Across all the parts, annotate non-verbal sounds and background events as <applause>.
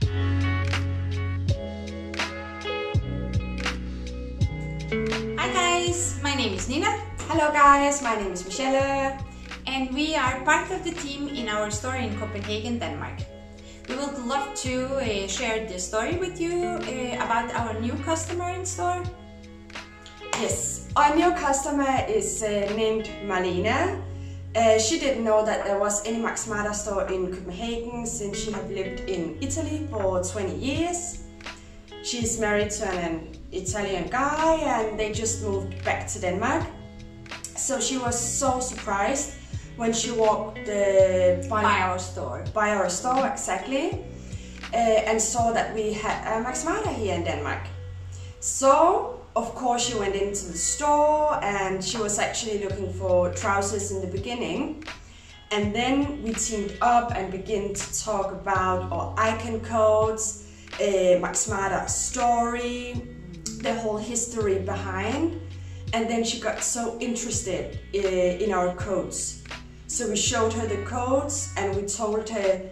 Hi guys, my name is Nina. Hello guys, my name is Michelle. And we are part of the team in our store in Copenhagen, Denmark. We would love to uh, share the story with you uh, about our new customer in store. Yes, our new customer is uh, named Marlena. Uh, she didn't know that there was any Max Mara store in Copenhagen since she had lived in Italy for 20 years. She's married to an Italian guy and they just moved back to Denmark. So she was so surprised when she walked the by, by our store. By our store, exactly. Uh, and saw that we had a Max Mara here in Denmark. So of course she went into the store and she was actually looking for trousers in the beginning. And then we teamed up and began to talk about our icon codes, uh, Max Mara story, the whole history behind. And then she got so interested uh, in our codes. So we showed her the codes and we told her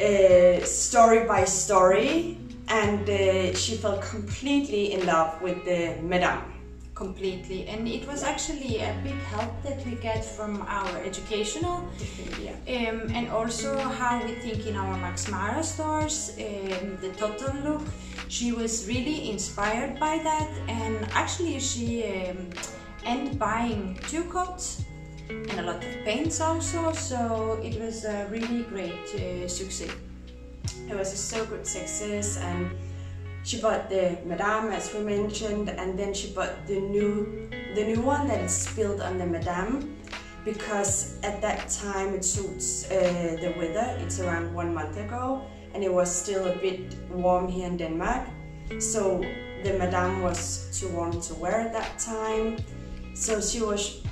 uh, story by story and uh, she fell completely in love with the Madame. Completely, and it was actually a big help that we get from our educational yeah. um, and also how we think in our Max Mara stores, um, the total look. She was really inspired by that, and actually, she um, ended buying two coats and a lot of paints also, so it was a really great uh, success. It was a so good success and she bought the Madame as we mentioned and then she bought the new the new one that is built on the Madame because at that time it suits uh, the weather. It's around one month ago and it was still a bit warm here in Denmark. So the Madame was too warm to wear at that time. So she was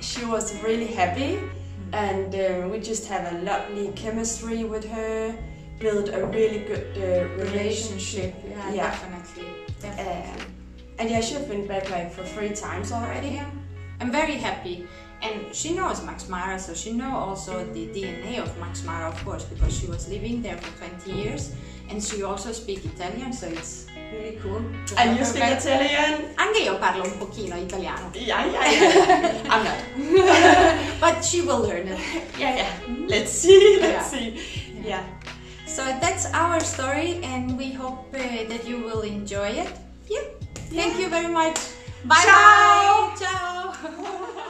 she was really happy and uh, we just have a lovely chemistry with her build a really good uh, relationship. Yeah, yeah. definitely. definitely. and yeah, she's been back like for three times already. Yeah. I'm very happy. And she knows Max Mara, so she knows also the DNA of Max Mara, of course, because she was living there for 20 years. And she also speaks Italian, so it's really cool. And you speak Italian? Anche io parlo un pochino italiano. Yeah, yeah, yeah. <laughs> I'm not. <laughs> but she will learn it. Yeah, yeah. Let's see, <laughs> let's yeah. see. yeah. yeah. So that's our story and we hope uh, that you will enjoy it. Yeah. Thank you very much. Bye Ciao. bye. Ciao. <laughs>